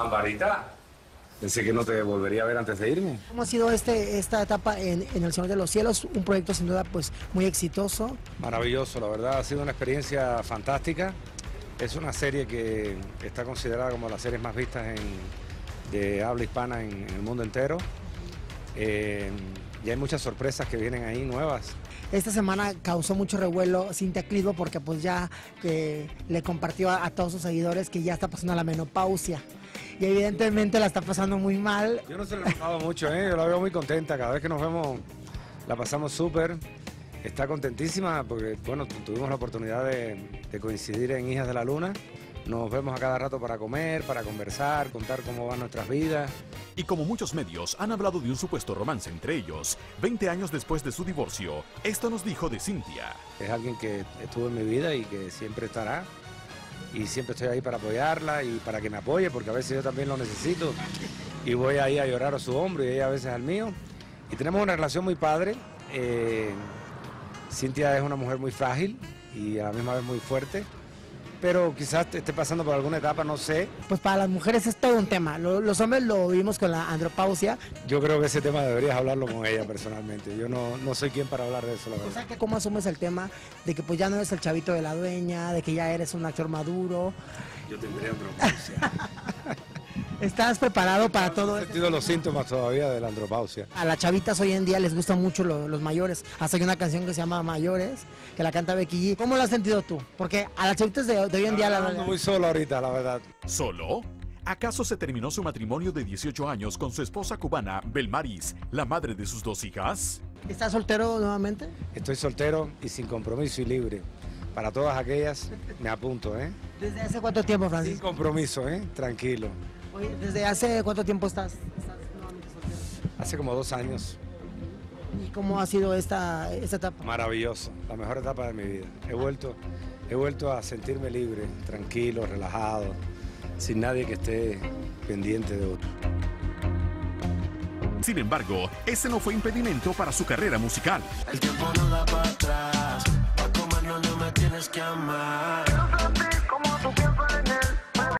Ambarita, pensé que no te volvería a ver antes de irme. ¿Cómo ha sido este, esta etapa en, en El Señor de los Cielos? Un proyecto sin duda pues muy exitoso. Maravilloso, la verdad, ha sido una experiencia fantástica. Es una serie que está considerada como las series más vistas en- de habla hispana en, en el mundo entero. Eh, y hay muchas sorpresas que vienen ahí nuevas. Esta semana causó mucho revuelo Cintia Clitbo porque pues ya que le compartió a, a todos sus seguidores que ya está pasando la menopausia. Y evidentemente la está pasando muy mal. Yo no se lo he notado mucho, ¿eh? yo la veo muy contenta. Cada vez que nos vemos la pasamos súper. Está contentísima porque, bueno, tu- tuvimos la oportunidad de, de coincidir en Hijas de la Luna. Nos vemos a cada rato para comer, para conversar, contar cómo van nuestras vidas. Y como muchos medios han hablado de un supuesto romance entre ellos, 20 años después de su divorcio, esto nos dijo de Cintia. Es alguien que estuvo en mi vida y que siempre estará. Y siempre estoy ahí para apoyarla y para que me apoye, porque a veces yo también lo necesito. Y voy ahí a llorar a su hombro y ella a veces al mío. Y tenemos una relación muy padre. Eh, Cintia es una mujer muy frágil y a la misma vez muy fuerte. Pero quizás esté pasando por alguna etapa, no sé. Pues para las mujeres es todo un tema. Lo- los hombres lo vimos con la andropausia. Yo creo que ese tema deberías hablarlo con ella personalmente. Yo no, no soy quien para hablar de eso, la O verdad. sea, que ¿cómo asumes el tema de que pues ya no eres el chavito de la dueña, de que ya eres un actor maduro? Yo tendría andropausia. ¿Estás preparado para todo He esto? sentido los síntomas todavía de la andropausia. A las chavitas hoy en día les gustan mucho lo- los mayores. Hasta hay una canción que se llama Mayores, que la canta Becky G. ¿Cómo la has sentido tú? Porque a las chavitas de, de hoy en día la Ando muy solo ahorita, la verdad. ¿Solo? ¿Acaso se terminó su matrimonio de 18 años con su esposa cubana, Belmaris, la madre de sus dos hijas? ¿Estás soltero nuevamente? Estoy soltero y sin compromiso y libre. Para todas aquellas, me apunto, ¿eh? ¿Desde hace cuánto tiempo, Sin Francisco? compromiso, ¿eh? Tranquilo. Oye, ¿Desde hace cuánto tiempo estás, estás nuevamente soltero? Hace como dos años. ¿Y cómo ha sido esta, esta etapa? Maravilloso. La mejor etapa de mi vida. He vuelto, he vuelto a sentirme libre, tranquilo, relajado, sin nadie que esté pendiente de otro. Sin embargo, ese no fue impedimento para su carrera musical. El tiempo no da para atrás. Pa' comerlo no me tienes que amar.